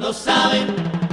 lo saben.